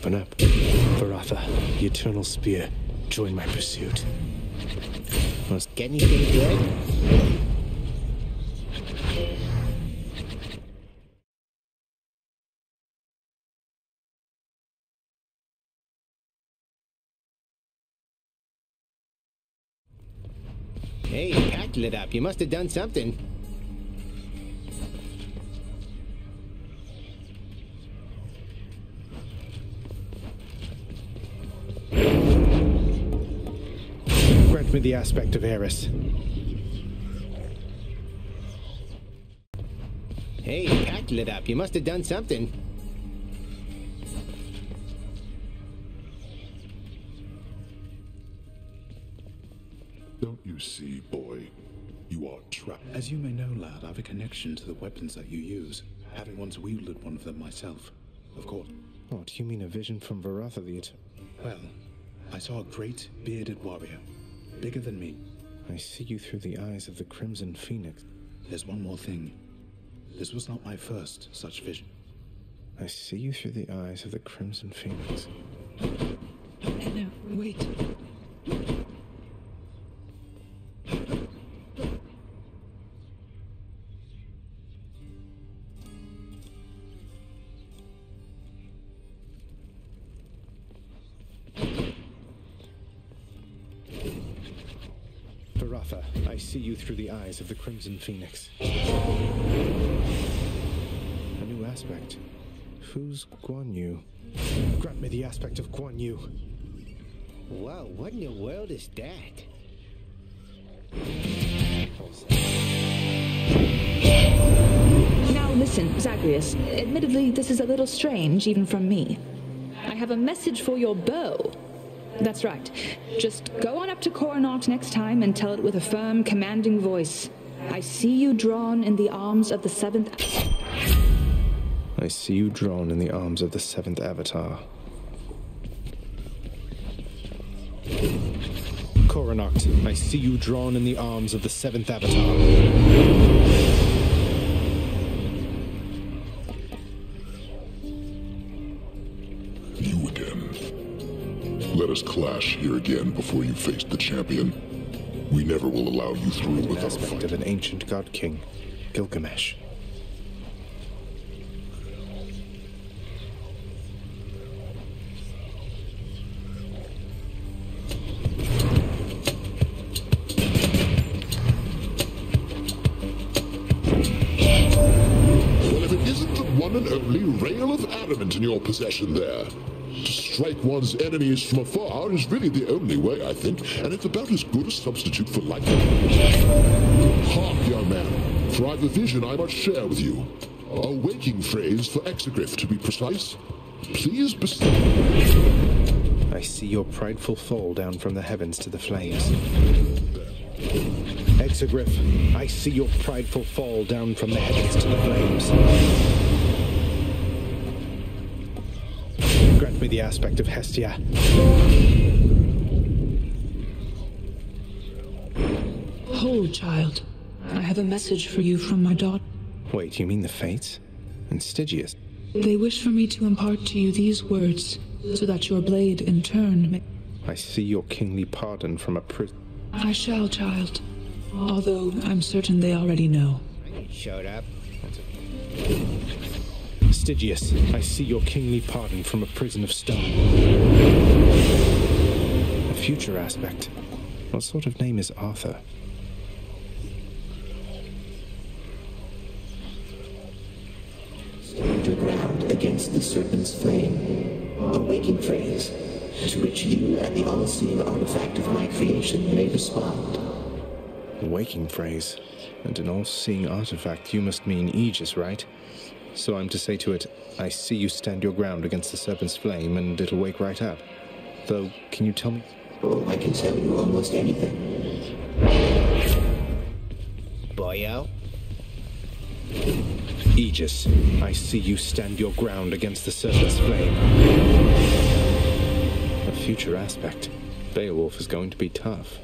Open up. Varatha, the Eternal Spear. Join my pursuit. Must get anything good? Hey, packed it up. You must have done something. Grant me the aspect of Eris. Hey, you packed it up. You must have done something. Don't you see, boy? You are trapped. As you may know, lad, I've a connection to the weapons that you use, having once wielded one of them myself. Of course. What, you mean a vision from Varatha the Et- Well, I saw a great, bearded warrior, bigger than me. I see you through the eyes of the Crimson Phoenix. There's one more thing. This was not my first such vision. I see you through the eyes of the Crimson Phoenix. No, wait. Varatha, I see you through the eyes of the Crimson Phoenix. A new aspect. Who's Guan Yu? Grant me the aspect of Guan Yu. Whoa, what in the world is that? Now listen, Zagreus. Admittedly, this is a little strange, even from me. I have a message for your bow. That's right. Just go on up to Coronacht next time and tell it with a firm, commanding voice. I see you drawn in the arms of the seventh. I see you drawn in the arms of the seventh avatar. Coronacht, I see you drawn in the arms of the seventh avatar. Clash here again before you face the champion. We never will allow you through without a aspect fight. of an ancient god king, Gilgamesh. Well, if it isn't the one and only rail of adamant in your possession there. Strike one's enemies from afar is really the only way, I think, and it's about as good a substitute for life. Hark, young man, for I've a vision I must share with you. A waking phrase for Exagryph, to be precise. Please bestow. I see your prideful fall down from the heavens to the flames. Exagryph, I see your prideful fall down from the heavens to the flames. Me the aspect of Hestia. Hold, child. I have a message for you from my daughter. Wait, you mean the Fates? And Stygius? They wish for me to impart to you these words, so that your blade, in turn, may. I see your kingly pardon from a prison. I shall, child. Although I'm certain they already know. Showed up. Stygius, I see your kingly pardon from a prison of stone. A future aspect. What sort of name is Arthur? Stand your ground against the serpent's flame. A waking phrase, to which you and the all-seeing artifact of my creation may respond. A waking phrase. And an all seeing artifact, you must mean Aegis, right? So I'm to say to it, I see you stand your ground against the serpent's flame, and it'll wake right up. Though, can you tell me? Oh, I can tell you almost anything. Boyo? Aegis, I see you stand your ground against the serpent's flame. A future aspect. Beowulf is going to be tough.